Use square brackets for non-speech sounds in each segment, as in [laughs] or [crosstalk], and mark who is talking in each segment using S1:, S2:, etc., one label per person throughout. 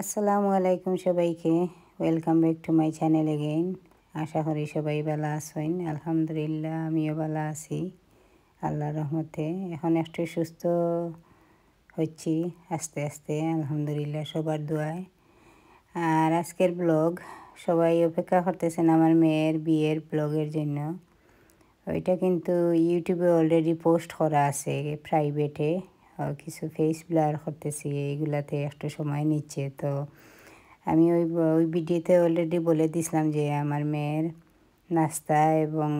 S1: আসসালামু আলাইকুম সবাইকে। Welcome back to my channel again আশা করি সবাই ভালো আছেন। আলহামদুলিল্লাহ, আমিও ভালো আছি। আল্লাহ রহমতে। এখন একটু সুস্থ হচ্ছি আস্তে আস্তে, আলহামদুলিল্লাহ, সবার দোয়ায়। আর আজকের ব্লগ সবাই অপেক্ষা করতেছেন আমার মেয়ের বিয়ের ব্লগের জন্য। ওইটা কিন্তু ইউটিউবে অলরেডি পোস্ট করা আছে প্রাইভেটে কিছু ফেস ব্লার করতেছি এইগুলাতে একটু সময় নিচ্ছে। তো আমি ওই ওই ভিডিওতে অলরেডি বলে দিছিলাম যে আমার মেয়ের নাস্তা এবং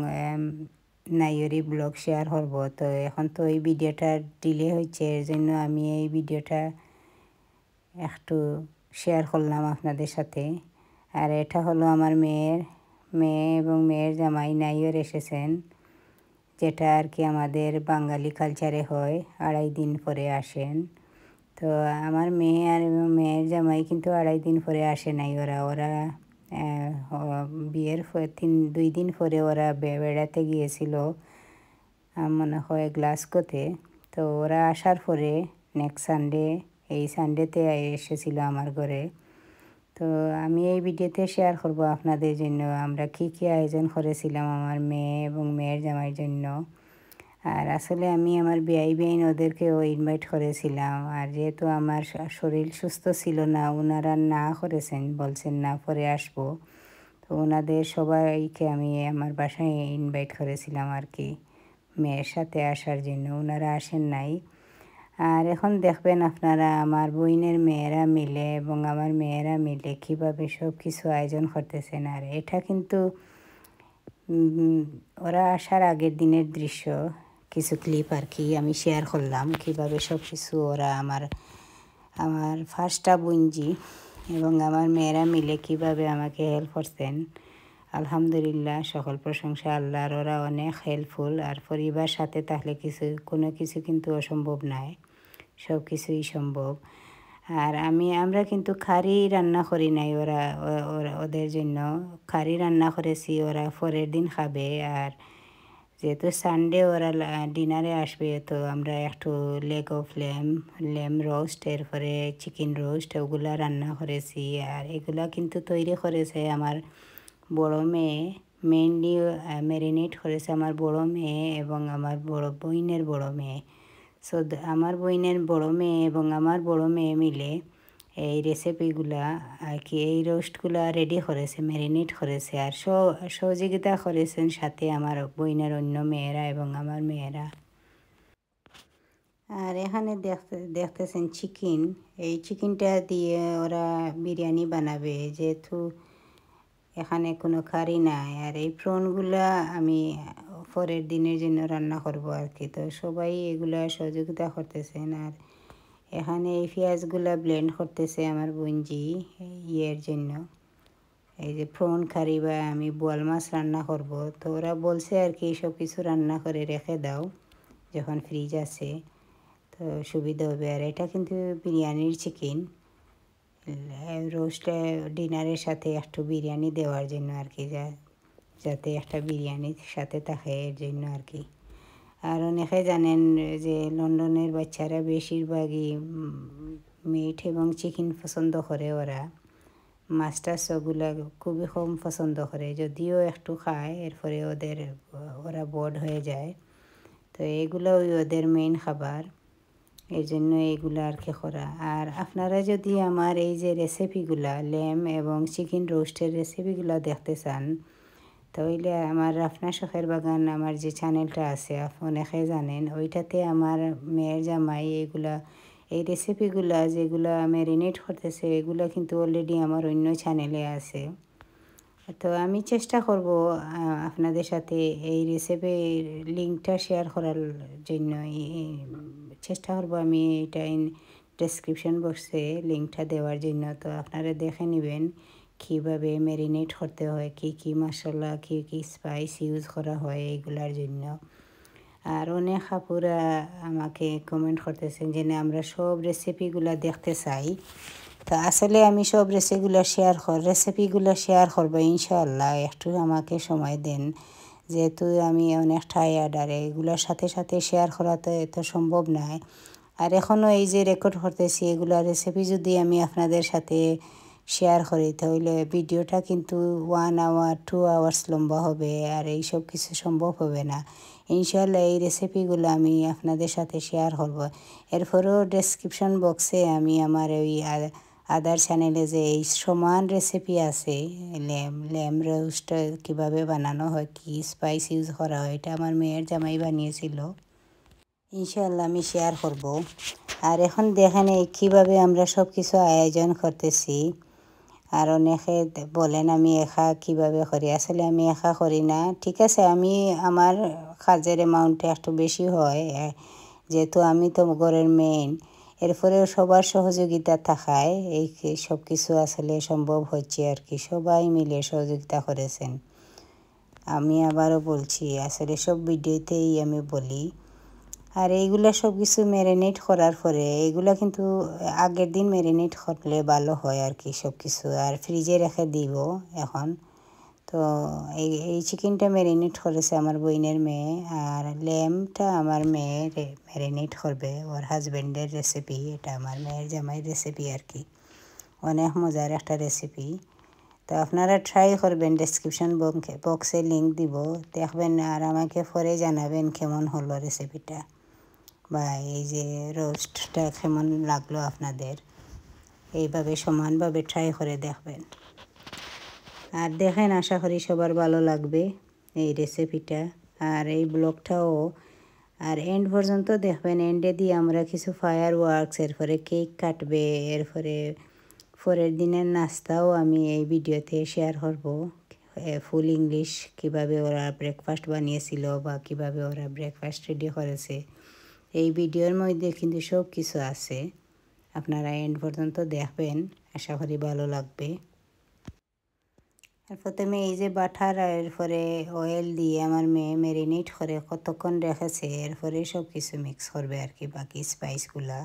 S1: নাইরি ব্লগ শেয়ার করব। তো এখন তো ওই ভিডিওটা ডিলে হয়েছে এর জন্য আমি এই ভিডিওটা একটু শেয়ার করলাম আপনাদের সাথে। আর এটা হলো আমার মেয়ের, মেয়ে এবং মেয়ের জামাই নাইয়ের এসেছেন। যেটা আর কি আমাদের বাঙালি কালচারে হয়, আড়াই দিন পরে আসেন। তো আমার মেয়ে আর মেয়ের জামাই কিন্তু আড়াই দিন পরে আসে নাই ওরা। ওরা বিয়ের তিন, দুই দিন পরে ওরা বেড়াতে গিয়েছিল মনে হয় গ্লাসকোতে তো ওরা আসার পরে নেক্সট সানডে এই সানডেতে এসেছিল আমার ঘরে। তো আমি এই ভিডিওতে শেয়ার করব আপনাদের জন্য। আমরা কি কি আয়োজন করেছিলাম আমার মেয়ে এবং মেয়ের জামাইয়ের জন্য। আর আসলে আমি আমার বেআই বেআইন ওদেরকেও ইনভাইট করেছিলাম। আর যেহেতু আমার শরীর সুস্থ ছিল না ওনারা না করেছেন, বলছেন না, পরে আসব। তো ওনাদের সবাইকে আমি আমার বাসায় ইনভাইট করেছিলাম আর কি, মেয়ের সাথে আসার জন্য। ওনারা আসেন নাই। আর এখন দেখবেন আপনারা আমার বইনের মেয়েরা মিলে এবং আমার মেয়েরা মিলে কীভাবে সব কিছু আয়োজন করতেছেন। আর এটা কিন্তু ওরা আসার আগের দিনের দৃশ্য। কিছু ক্লিপ আর কি আমি শেয়ার করলাম কীভাবে সব কিছু ওরা আমার আমার ফার্স্টটা বুঞ্জি এবং আমার মেয়েরা মিলে কীভাবে আমাকে হেল্প করছেন। আলহামদুলিল্লাহ, সকল প্রশংসা আল্লাহর, ওরা অনেক হেল্পফুল আর পরিবার সাথে তাহলে কিছু, কোনো কিছু কিন্তু অসম্ভব নয়। সব কিছুই সম্ভব। আর আমি, আমরা কিন্তু খারি রান্না করি নাই ওরা ওদের জন্য। খারি রান্না করেছি, ওরা পরের দিন খাবে। আর যেহেতু সানডে ওরা ডিনারে আসবে, তো আমরা একটু leg of lamb lamb roast এরপরে চিকেন রোস্ট ওগুলা রান্না করেছি। আর এগুলা কিন্তু তৈরি করেছে আমার বড় মেয়ে মেনলি ম্যারিনেট করেছে আমার বড় মেয়ে এবং আমার বড় বইনের বড় মেয়ে। সো আমার বইনের বড় মেয়ে এবং আমার বড় মেয়ে মিলে এই রেসিপিগুলা আর কি এই রোস্টগুলা রেডি করেছে ম্যারিনেট করেছে আর সহযোগিতা করেছেন সাথে আমার বইনের অন্য মেয়েরা এবং আমার মেয়েরা। আর এখানে দেখতে, দেখতেছেন চিকেন এই চিকেনটা দিয়ে ওরা বিরিয়ানি বানাবে, যেহেতু এখানে কোনো কারি নাই। আর এই প্রনগুলা আমি পরের দিনের জন্য রান্না করব আর কি। তো সবাই এগুলা সহযোগিতা করতেছেন। আর এখানে এই পেঁয়াজগুলা ব্লেন্ড করতেছে আমার বঞ্জি ইয়ের জন্য। এই যে ফ্রন কারি বা আমি বোয়াল মাছ রান্না করব। তো ওরা বলছে আর কি সব কিছু রান্না করে রেখে দাও যখন ফ্রিজ আছে। তো সুবিধা হবে। আর এটা কিন্তু বিরিয়ানির চিকেন রোস্টে ডিনারের সাথে একটু বিরিয়ানি দেওয়ার জন্য আর কি। যা যাতে একটা বিরিয়ানির সাথে থাকে এর জন্য আর কি। আর অনেকে জানেন যে লন্ডনের বাচ্চারা বেশিরভাগই মিট এবং চিকেন পছন্দ করে ওরা। মাছ টাছ খুবই কম পছন্দ করে, যদিও একটু খায়, এরপরে ওদের ওরা বোর্ড হয়ে যায়। তো এগুলো ওদের মেইন খাবার এই জন্য এইগুলো আর কি করা। আর আপনারা যদি আমার এই যে রেসিপিগুলা লেম এবং চিকেন রোস্টের রেসিপিগুলো দেখতে চান তাহলে আমার রাফনা শখের বাগান, আমার যে চ্যানেলটা আছে অনেকে জানেন, ওইটাতে আমার মেয়ের জামাই এইগুলা এই রেসিপিগুলা যেগুলো ম্যারিনেট করতেছে, এগুলো কিন্তু অলরেডি আমার অন্য চ্যানেলে আছে। তো আমি চেষ্টা করব আপনাদের সাথে এই রেসিপির লিঙ্কটা শেয়ার করার জন্য। চেষ্টা করব আমি এটা ইন ডেসক্রিপশন বক্সে লিঙ্কটা দেওয়ার জন্য, তো আপনারা দেখে নেবেন। কীভাবে ম্যারিনেট করতে হয়, কী কী মশলা, কী কী স্পাইস ইউজ করা হয় এইগুলার জন্য। আর অনেক আপুরা আমাকে কমেন্ট করতেছেন যে, না, আমরা সব রেসিপিগুলো দেখতে চাই। তো আসলে আমি সব রেসিপিগুলো শেয়ার কর রেসিপিগুলো শেয়ার করব ইনশাআল্লাহ, একটু আমাকে সময় দেন। যেহেতু আমি অনেক টায়ার্ড আর এগুলোর সাথে সাথে শেয়ার করা তো এত সম্ভব নয়। আর এখনও এই যে রেকর্ড করতেছি, এগুলা রেসিপি যদি আমি আপনাদের সাথে শেয়ার করি, তাহলে ভিডিওটা কিন্তু ওয়ান আওয়ার টু আওয়ার্স লম্বা হবে আর এই সব কিছু সম্ভব হবে না। ইনশাল্লাহ এই রেসিপিগুলো আমি আপনাদের সাথে শেয়ার করব। এরপরেও ডেসক্রিপশন বক্সে আমি আমার ওই আদার চ্যানেলে যে এই সমান রেসিপি আছে ল্যাম ল্যাম রোস্ট কীভাবে বানানো হয়, কী স্পাইস ইউজ করা হয়, এটা আমার মেয়ের জামাই বানিয়েছিল। ইনশাল্লাহ আমি শেয়ার করব। আর এখন দেখেন এই কীভাবে আমরা সব কিছু আয়োজন করতেছি। আর অনেকে বলেন আমি একা কীভাবে করি আসলে আমি একা করি না। ঠিক আছে, আমি আমার কাজের অ্যামাউন্টটা একটু বেশি হয়, যেহেতু আমি তো ঘরের মেইন এরপরে সবার সহযোগিতা থাকায় এই সব কিছু আসলে সম্ভব হচ্ছে আর কি, সবাই মিলে সহযোগিতা করেছেন। আমি আবারও বলছি আসলে সব ভিডিওতেই আমি বলি আর এইগুলো সব কিছু ম্যারিনেট করার পরে এগুলো কিন্তু আগের দিন ম্যারিনেট করলে ভালো হয় আর কি সব কিছু আর ফ্রিজে রেখে দিব এখন। তো এই এই চিকেনটা ম্যারিনেট করেছে আমার বইনের মেয়ে আর ল্যাম্পটা আমার মেয়ে ম্যারিনেট করবে। ওর হাজব্যান্ডের রেসিপি এটা আমার মেয়ের জামাইয়ের রেসিপি আর কি। অনেক মজার একটা রেসিপি তো আপনারা ট্রাই করবেন ডেসক্রিপশন বক্সে লিঙ্ক দিব। দেখবেন আর আমাকে পরে জানাবেন কেমন হলো রেসিপিটা বা এই যে রোস্টটা কেমন লাগল আপনাদের? এইভাবে সমানভাবে ট্রাই করে দেখবেন। আর দেখেন, আশা করি সবার ভালো লাগবে এই রেসিপিটা আর এই ব্লগটাও। আর এন্ড পর্যন্ত দেখবেন এন্ডে দিয়ে আমরা কিছু ফায়ার ওয়ার্কস এরপরে কেক কাটবে, এরপরে পরের দিনের নাস্তাও আমি এই ভিডিওতে শেয়ার করব। ফুল ইংলিশ কীভাবে ওরা ব্রেকফাস্ট বানিয়েছিল বা কীভাবে ওরা ব্রেকফাস্ট রেডি করেছে। এই ভিডিওর মধ্যে কিন্তু সব কিছু আছে। আপনারা এন্ড পর্যন্ত দেখবেন। আশা করি ভালো লাগবে। আর প্রথমে এই যে বাটার, এরপরে অয়েল দিয়ে আমার মেয়ে ম্যারিনেট করে কতক্ষণ রেখেছে, এরপরে সব কিছু মিক্স করবে আর কি, বাকি স্পাইসগুলা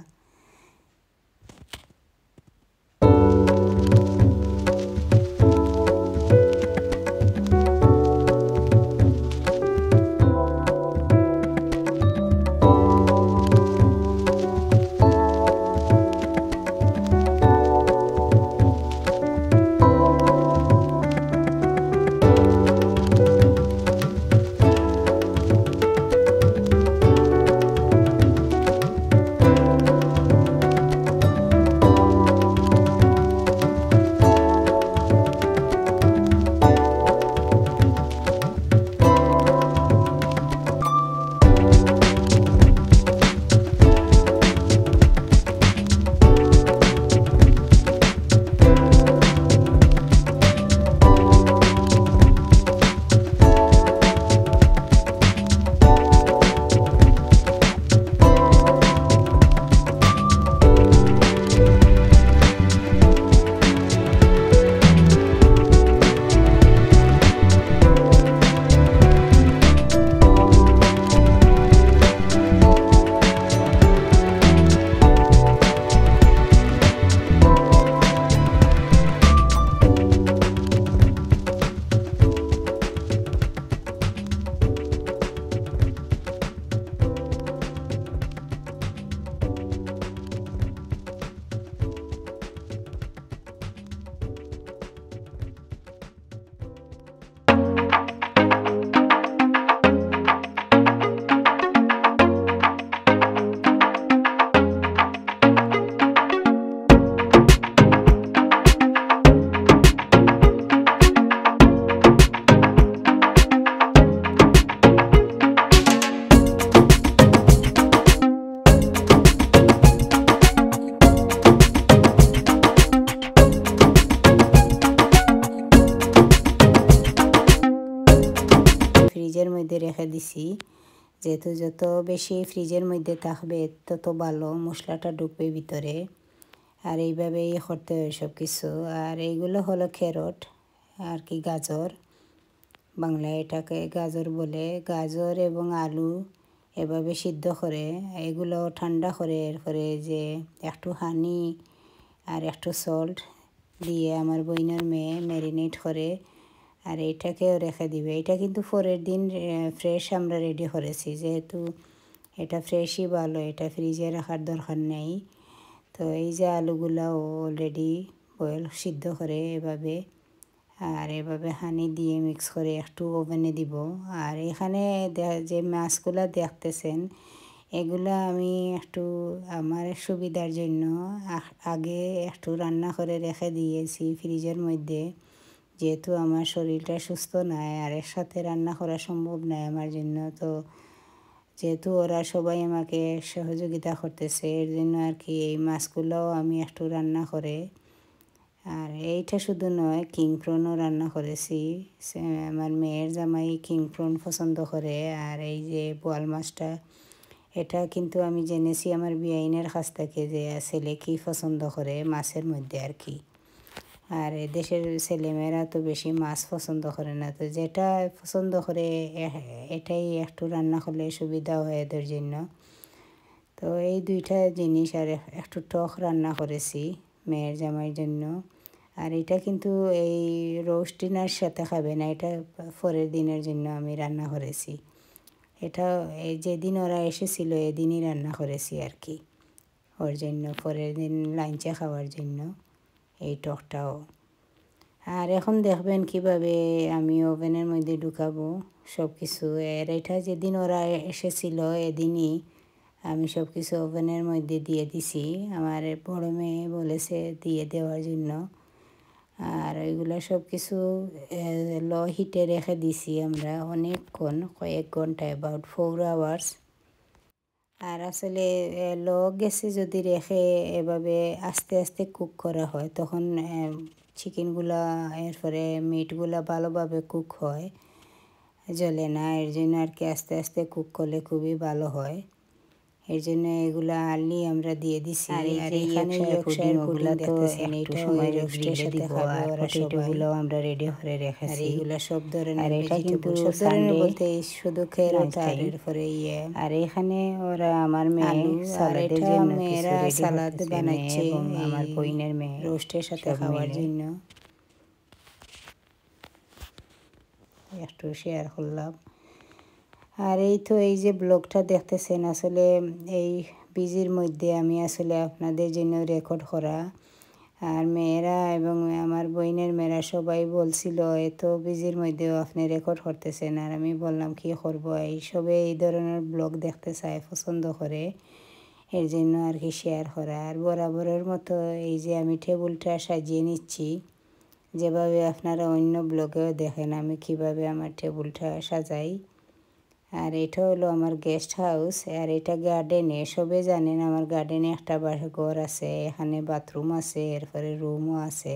S1: দিছি। যেহেতু যত বেশি ফ্রিজের মধ্যে থাকবে, তত ভালো মশলাটা ঢুকবে ভিতরে। আর এইভাবেই করতে হয় সব কিছু আর এইগুলো হলো ক্যারট আর কি গাজর। বাংলায় এটাকে গাজর বলে। গাজর এবং আলু এভাবে সিদ্ধ করে, এগুলো ঠান্ডা করে, এরপরে যে একটু হানি আর একটু সল্ট দিয়ে আমার বইনের মেয়ে ম্যারিনেট করে আর এটাকেও রেখে দিবে। এটা কিন্তু পরের দিন ফ্রেশ আমরা রেডি করেছি। যেহেতু এটা ফ্রেশই ভালো, এটা ফ্রিজে রাখার দরকার নেই। তো এই যে আলুগুলাও অলরেডি বয়েল সিদ্ধ করে এভাবে, আর এভাবে হানি দিয়ে মিক্স করে একটু ওভেনে দিব। আর এখানে যে মাছগুলো দেখতেছেন, এগুলো আমি একটু আমার সুবিধার জন্য আগে একটু রান্না করে রেখে দিয়েছি ফ্রিজের মধ্যে। যেহেতু আমার শরীরটা সুস্থ নয় আর এর সাথে রান্না করা সম্ভব নয় আমার জন্য, তো যেহেতু ওরা সবাই আমাকে সহযোগিতা করতেছে, এর জন্য আর কি এই মাছগুলোও আমি একটু রান্না করে, আর এইটা শুধু নয় কিং প্রনও রান্না করেছি। আমার মেয়ের জামাই কিং প্রন পছন্দ করে, আর এই যে বোয়াল মাছটা, এটা কিন্তু আমি জেনেছি আমার বিআইনের কাছ থেকে যে ছেলে কী পছন্দ করে মাছের মধ্যে আর কি। আর দেশের ছেলেমেয়েরা তো বেশি মাছ পছন্দ করে না। তো যেটা পছন্দ করে এটাই একটু রান্না করলে সুবিধা হয় এদের জন্য। তো এই দুইটা জিনিস আর একটু টক রান্না করেছি মেয়ের জামাইয়ের জন্য। আর এটা কিন্তু এই রোস্ট ডিনার সাথে খাবে না, এটা পরের দিনের জন্য আমি রান্না করেছি। এটা এই যেদিন ওরা এসেছিল এদিনই রান্না করেছি আর কি, ওর জন্য, পরের দিন লাঞ্চে খাওয়ার জন্য। এই টকটাও। আর এখন দেখবেন কীভাবে আমি ওভেনের মধ্যে ঢুকাবো সব কিছু এর এটা যেদিন ওরা এসেছিল, এদিনই আমি সব কিছু ওভেনের মধ্যে দিয়ে দিছি। আমার বড় মেয়ে বলেছে দিয়ে দেওয়ার জন্য। আর ওইগুলো সব কিছু লো হিটে রেখে দিছি আমরা অনেকক্ষণ, কয়েক ঘণ্টা অ্যাবাউট ফোর আওয়ার্স আর আসলে লো গ্যাসে যদি রেখে এভাবে আস্তে আস্তে কুক করা হয়, তখন চিকেনগুলা, এরপরে মিটগুলা ভালোভাবে কুক হয়, জ্বলে না। এর জন্য আর কি আস্তে আস্তে কুক করলে খুবই ভালো হয়। এই জন্য এগুলা আলি আমরা দিয়ে দিছি। আর এখানে পুডিংগুলো তো একটু সময় গ্রিলে দিব আর পটেটোগুলো আমরা রেডি করে রেখেছি। আর এগুলো সব ধরনের আর এটা কিন্তু সব ধরনের বলতে শুধু খেরোট আর এরপরে ইয়ে। আর এখানে ওরা আমার মেয়ে সালাদের জন্য মেয়েরা সালাদ বানাচ্ছে আমার বইনের মেয়ে রোস্টের সাথে খাওয়ার জন্য। একটু শেয়ার করলাম। আর এই তো এই যে ব্লগটা দেখতেছেন, আসলে এই বিজির মধ্যে আমি আসলে আপনাদের জন্য রেকর্ড করা। আর মেয়েরা এবং আমার বইনের মেয়েরা সবাই বলছিল, এত বিজির মধ্যেও আপনি রেকর্ড করতেছেন। আর আমি বললাম, কি করব? এইসবে এই ধরনের ব্লগ দেখতে চায় পছন্দ করে। এর জন্য আর কি শেয়ার করা। আর বরাবরের মতো এই যে আমি টেবিলটা সাজিয়ে নিচ্ছি, যেভাবে আপনারা অন্য ব্লগেও দেখেন আমি কীভাবে আমার টেবিলটা সাজাই। আর এটা হলো আমার গেস্ট হাউস আর এটা গার্ডেনে সবে জানেন আমার গার্ডেনে একটা ঘর আছে, এখানে বাথরুম আছে, এরপরে রুমও আছে,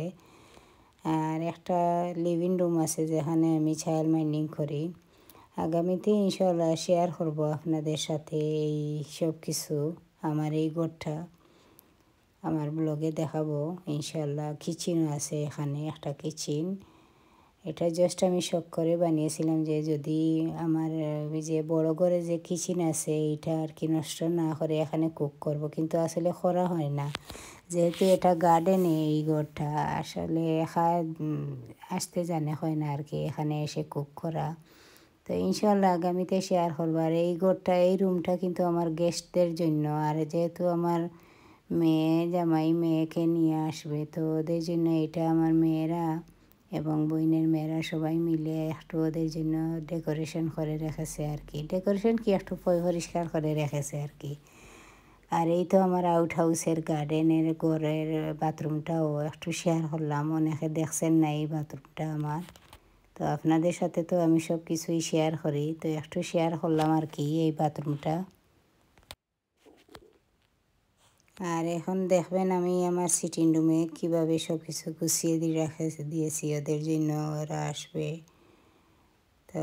S1: আর একটা লিভিং রুম আছে যেখানে আমি চাইল্ড মাইন্ডিং করি। আগামীতে ইনশাল্লাহ শেয়ার করব আপনাদের সাথে এই সব কিছু, আমার এই ঘরটা, আমার ব্লগে দেখাবো। ইনশাল্লাহ কিচেনও আছে এখানে একটা কিচেন এটা জাস্ট আমি শখ করে বানিয়েছিলাম যে যদি আমার যে বড় ঘরে যে কিচেন আছে এটা আর কি নষ্ট না করে এখানে কুক করব। কিন্তু আসলে করা হয় না। যেহেতু এটা গার্ডেনে এই ঘরটা, আসলে একা আসতে জানে হয় না আর কি এখানে এসে কুক করা। তো ইনশাল্লাহ আগামীতে শেয়ার করব। আর এই ঘরটা, এই রুমটা কিন্তু আমার গেস্টদের জন্য। আর যেহেতু আমার মেয়ে, জামাই মেয়েকে নিয়ে আসবে, তো ওদের জন্য এটা আমার মেয়েরা এবং বইনের মেয়েরা সবাই মিলে একটু ওদের জন্য ডেকোরেশন করে রেখেছে আর কি। ডেকোরেশন কি একটু পরিষ্কার করে রেখেছে আর কি। আর এই তো আমার আউট হাউসের গার্ডেনের ঘরের বাথরুমটাও একটু শেয়ার করলাম। অনেকে দেখছেন না এই বাথরুমটা আমার। তো আপনাদের সাথে তো আমি সব কিছুই শেয়ার করি। তো একটু শেয়ার করলাম আর কি এই বাথরুমটা আর এখন দেখবেন আমি আমার সিটিং রুমে কীভাবে সব কিছু গুছিয়ে দিয়ে রেখে, দিয়েছি ওদের জন্য, ওরা আসবে। তো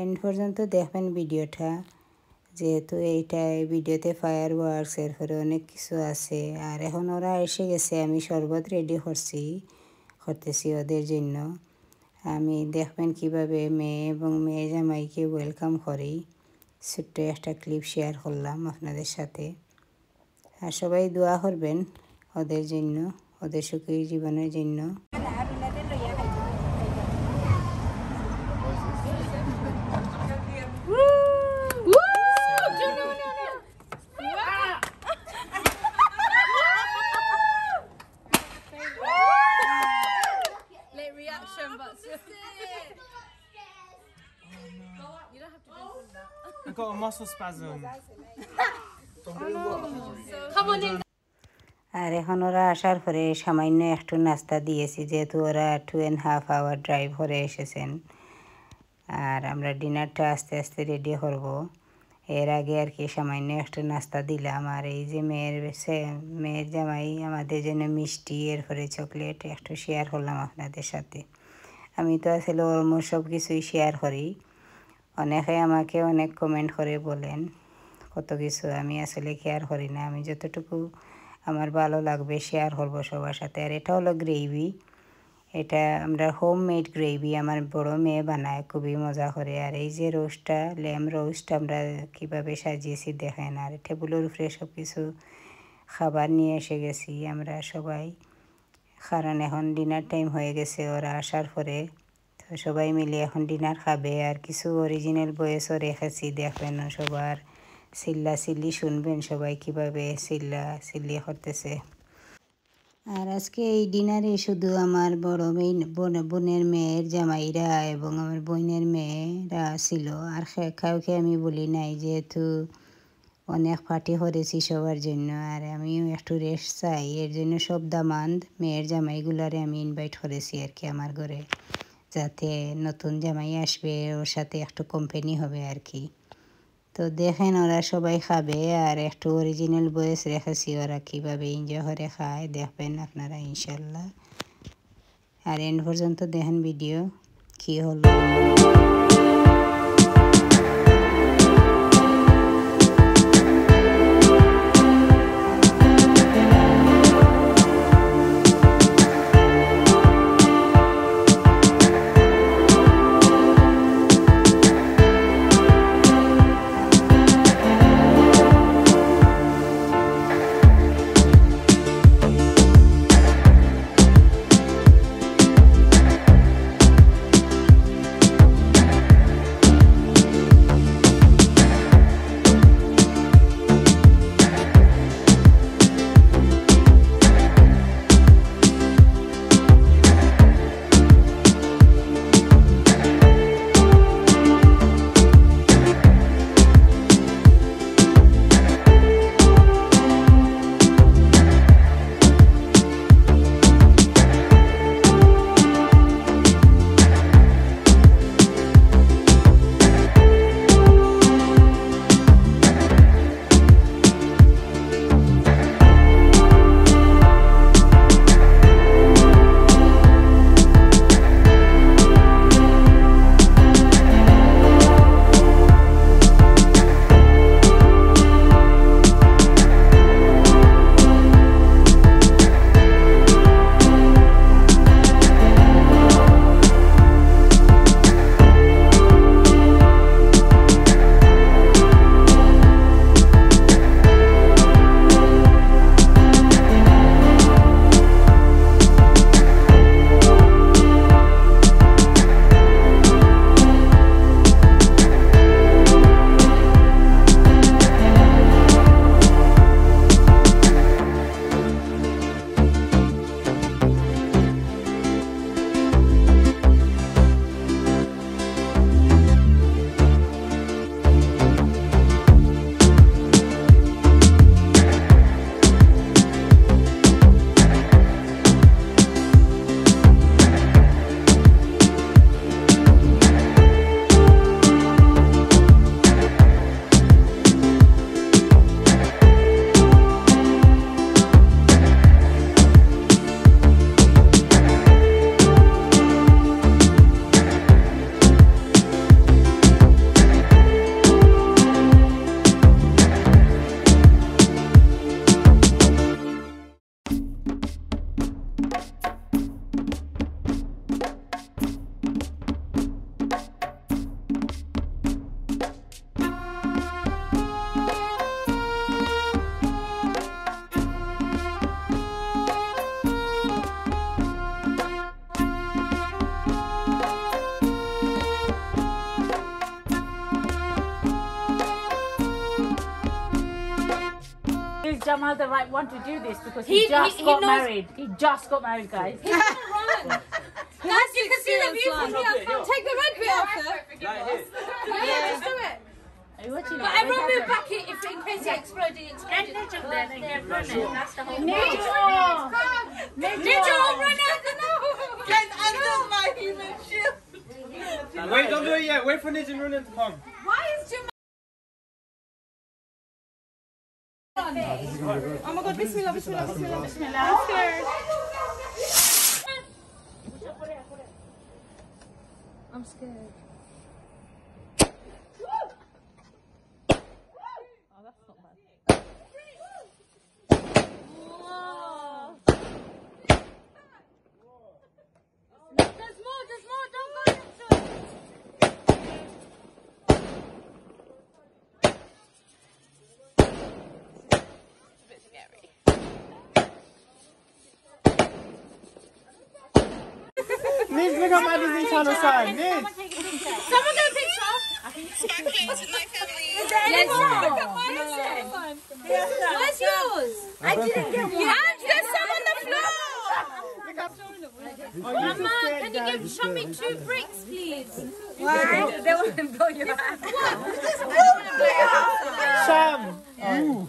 S1: এন্ড পর্যন্ত দেখবেন ভিডিওটা। যেহেতু এইটা এই ভিডিওতে ফায়ার ওয়ার্কস এরপরে অনেক কিছু আছে। আর এখন ওরা এসে গেছে, আমি শরবত রেডি করছি, করতেছি ওদের জন্য। আমি দেখবেন কীভাবে মেয়ে এবং মেয়ে জামাইকে ওয়েলকাম করি। ছোট্ট একটা ক্লিপ শেয়ার করলাম আপনাদের সাথে। আর সবাই দোয়া করবেন ওদের জন্য ওদের সুখী জীবনের জন্য।
S2: I got a muscle spasm.
S1: আর এখন ওরা আসার পরে সামান্য একটু নাস্তা দিয়েছি, যেহেতু ওরা two and half hour drive করে এসেছেন। আর আমরা ডিনারটা আস্তে আস্তে রেডি করব। এর আগে আর কি সামান্য একটু নাস্তা দিলাম। আর এই যে মেয়ের মেয়ের জামাই আমাদের জন্য মিষ্টি এর এরপরে চকলেট একটু শেয়ার করলাম আপনাদের সাথে। আমি তো আসলে অলমোস্ট সব কিছুই শেয়ার করি। অনেকে আমাকে অনেক কমেন্ট করে বলেন। কত কিছু আমি আসলে কেয়ার করি না। আমি যতটুকু আমার ভালো লাগবে শেয়ার করব সবার সাথে। আর এটা হলো গ্রেভি এটা আমরা হোম মেড গ্রেভি আমার বড় মেয়ে বানায়, খুবই মজা করে। আর এই যে রোস্টটা ল্যাম রোস্ট আমরা কীভাবে সাজিয়েছি দেখেন। আর টেবুলের উপরে সব কিছু খাবার নিয়ে এসে গেছি আমরা সবাই। কারণ এখন ডিনার টাইম হয়ে গেছে, ওরা আসার পরে। তো সবাই মিলে এখন ডিনার খাবে। আর কিছু অরিজিনাল বয়েসও রেখেছি দেখবেন সবার। চিল্লা চিল্লি শুনবেন সবাই কীভাবে সিল্লা সিল্লি করতেছে আর আজকে এই ডিনারে শুধু আমার বড় বোনের মেয়ের জামাইরা এবং আমার বোনের মেয়েরা ছিল। আর কাউকে আমি বলি নাই, যেহেতু অনেক পার্টি করেছি সবার জন্য। আর আমিও একটু রেস্ট চাই। এর জন্য সব দামান্দ মেয়ের জামাইগুলারে আমি ইনভাইট করেছি আর কি আমার ঘরে। যাতে নতুন জামাই আসবে, ওর সাথে একটু কোম্পানি হবে আর কি। তো দেখেন ওরা সবাই খাবে আর একটু অরিজিনাল বয়েস রেখেছি ওরা কীভাবে এনজয় করে খায়, দেখবেন আপনারা ইনশাল্লাহ। আর এন্ড পর্যন্ত দেখেন ভিডিও কী হলো?
S3: Jamal the right one to do this because
S4: He-
S3: he, just
S4: he- he
S3: got
S4: knows-
S3: married? He just got married, guys.
S4: He's gonna run. [laughs] Guys, you can see the view from here. Take the red bit off, sir. [laughs] Yeah, just do it.
S3: Are you watching
S4: But everyone move back i- if in case it exploded. it exploded. That's the whole
S3: Nijo!
S4: Nijo, run out the no!
S2: Get under my human shield.
S5: Wait, don't do it yet. Wait for Niz and Ronan to come.
S4: Why is Jamal?
S2: Oh my god, bismillah, bismillah, bismillah.
S3: Bismillah.
S4: I'm scared. There's
S5: Liz, look at my Disney Channel sign. Liz.
S4: Someone a picture. Get Is there. No. Yours? I didn't get one. Yeah, there's some on the floor. Mama, can you give Shami two bricks, please?
S5: Why? They want to blow your ass. What? Ooh.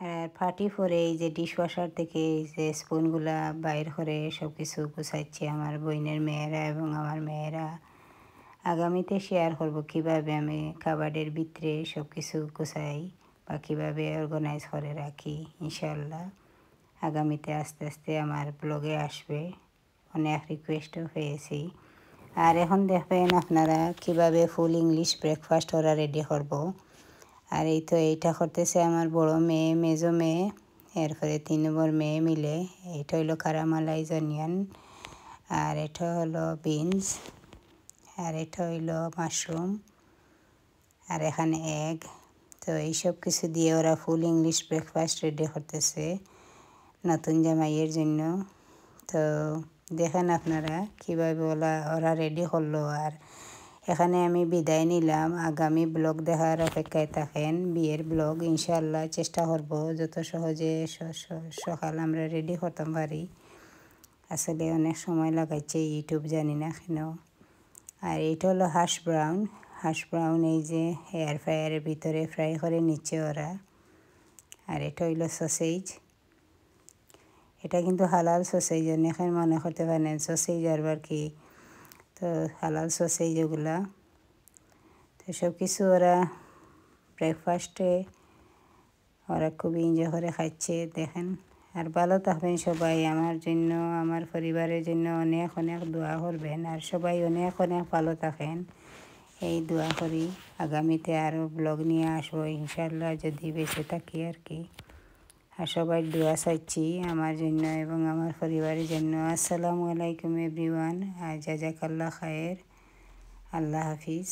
S1: আর party পরে এই যে dish washer থেকে এই যে স্পুনগুলা বাইর করে সব কিছু গুছাচ্ছে আমার বইনের মেয়েরা এবং আমার মেয়েরা। আগামীতে শেয়ার করব কীভাবে আমি কাবার্ডের ভিতরে সব কিছু গুছাই বা কীভাবে অর্গানাইজ করে রাখি ইনশাল্লাহ আগামীতে আস্তে আস্তে আমার ব্লগে আসবে। অনেক রিকোয়েস্টও পেয়েছি। আর এখন দেখবেন আপনারা কীভাবে ফুল ইংলিশ ব্রেকফাস্ট ওরা রেডি করব। আর এই তো এইটা করতেছে আমার বড় মেয়ে, মেজো মেয়ে। এরপরে তিন নম্বর মেয়ে মিলে। এইটা হইল কারামালাই জনিয়ান আর এটা হলো বিনস আর এটা হইল মাশরুম আর এখানে এগ তো এইসব কিছু দিয়ে ওরা ফুল ইংলিশ ব্রেকফাস্ট রেডি করতেছে নতুন জামাইয়ের জন্য। তো দেখেন আপনারা কীভাবে ওরা ওরা রেডি করল আর এখানে আমি বিদায় নিলাম। আগামী ব্লগ দেখার অপেক্ষায় থাকেন। বিয়ের ব্লগ ইনশাল্লাহ চেষ্টা করব। যত সহজে সকাল আমরা রেডি করতে পারি। আসলে অনেক সময় লাগাইছে ইউটিউব, জানি না কেন। আর এইটা হলো হাঁস ব্রাউন। হাঁস ব্রাউন এই যে এয়ার ফ্রায়ারের ভিতরে ফ্রাই করে নিচ্ছে ওরা। আর এটা হইল সসেজ এটা কিন্তু হালাল সসেজ অনেকে মনে করতে পারেন সসেজ আর কি তো হালাল সসেজ ওগুলা তো সব কিছু ওরা ব্রেকফাস্টে ওরা খুবই এনজয় করে খাচ্ছে, দেখেন। আর ভালো থাকবেন সবাই, আমার জন্য, আমার পরিবারের জন্য অনেক অনেক দোয়া করবেন। আর সবাই অনেক অনেক ভালো থাকেন। এই দোয়া করি। আগামীতে আরও ব্লগ নিয়ে আসব ইনশাল্লাহ যদি বেঁচে থাকি আর কি। আর সবাই দোয়া চাইছি আমার জন্য এবং আমার পরিবারের জন্য। আসসালামু আলাইকুম এভরিওয়ান আর জাজাকাল্লা খায়ের। আল্লাহ হাফিজ।